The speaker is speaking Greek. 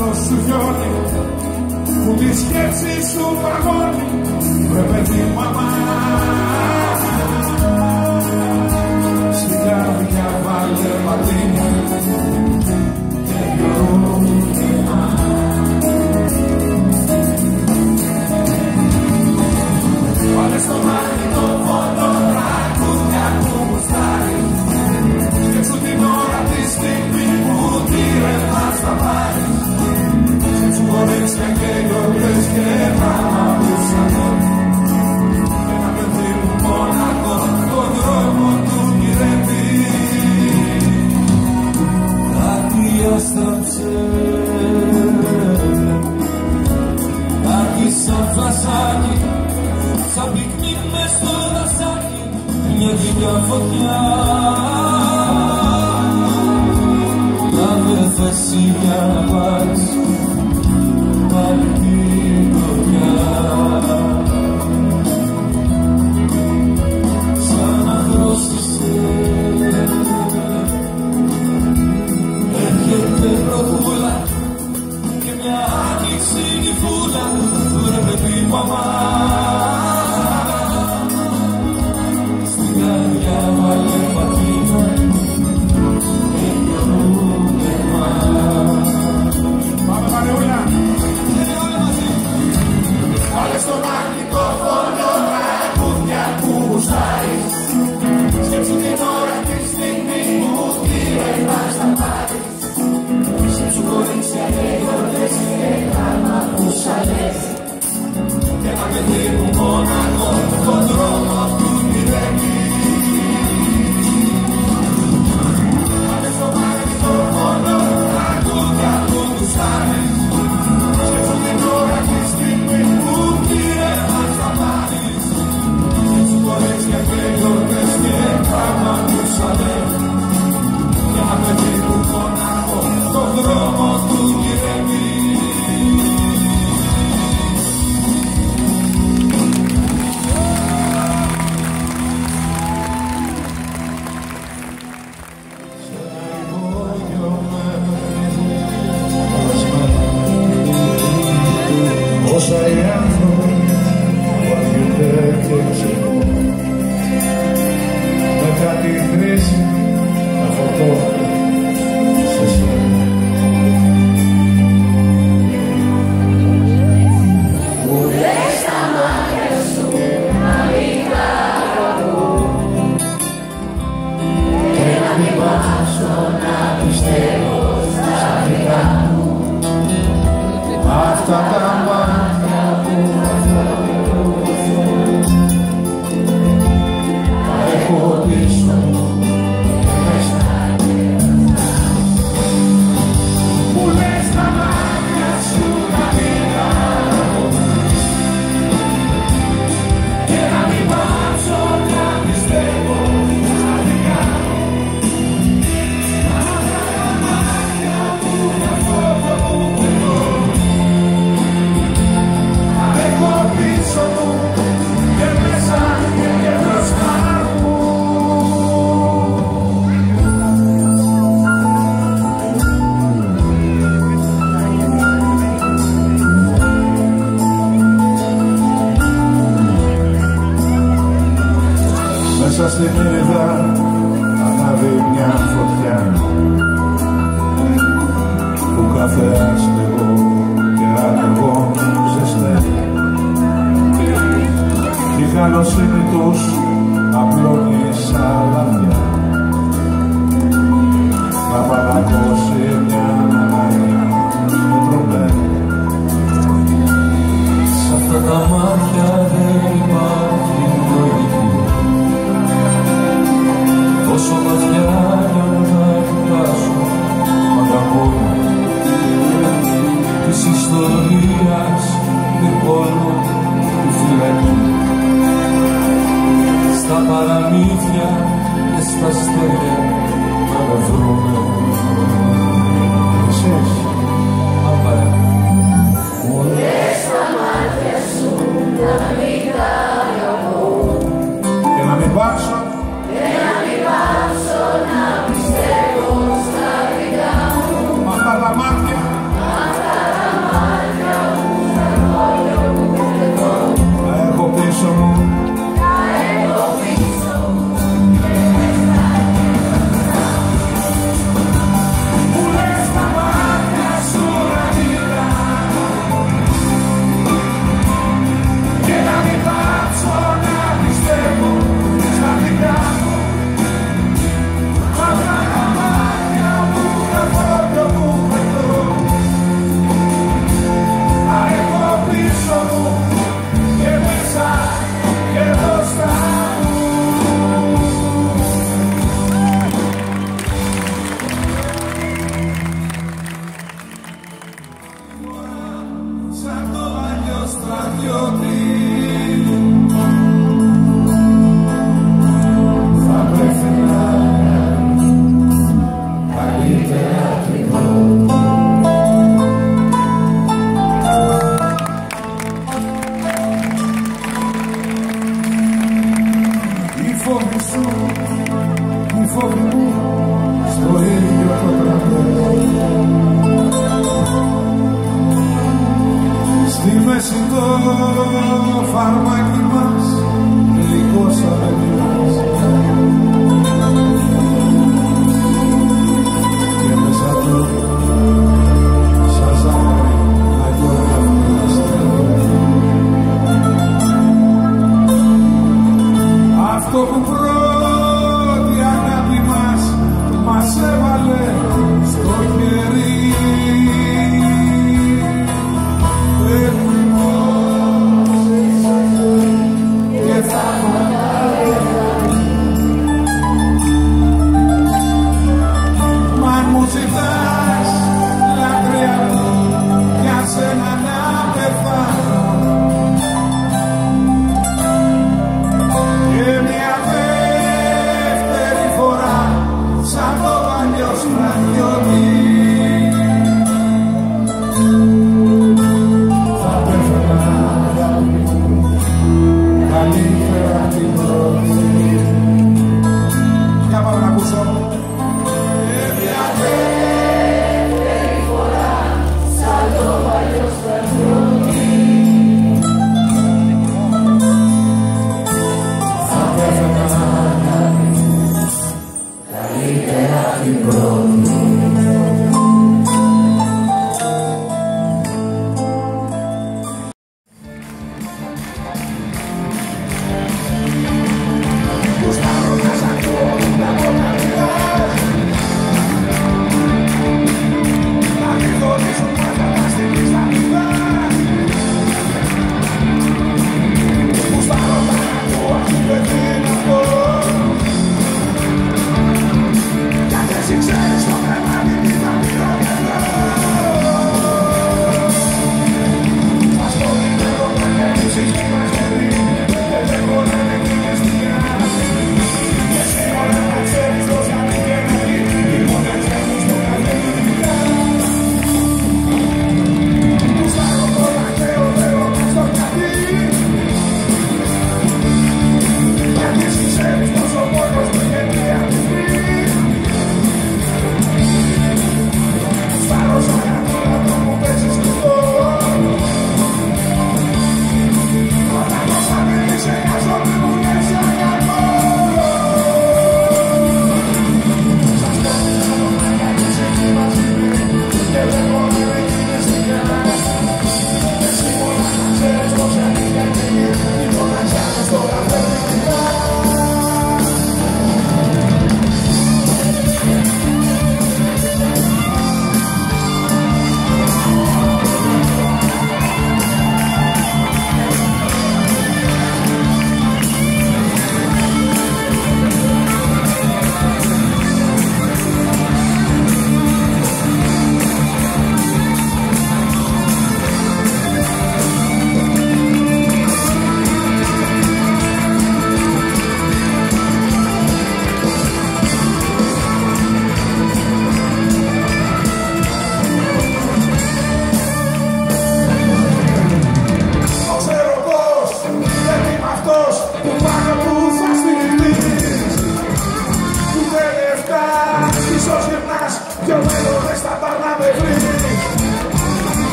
μαύρο σου γιώνει που τη σκέψη σου παγώνει ρε παιδί μαμά στην καρδιά βάλε πατίνι και γιώργημα Βάλε στο μάτι σαν πικνίκ μες στο δασάκι μια γυνιά φωτιά. Να με θέσει για να πας ασυνητός απλώνει σαν να παρακώσει μια ανάγκη με Σ' αυτά τα μάτια δεν υπάρχει λογική Όσο βαθιά κι αν θα της ιστορίας φάρμακι μας γλυκό σαν I've been broken.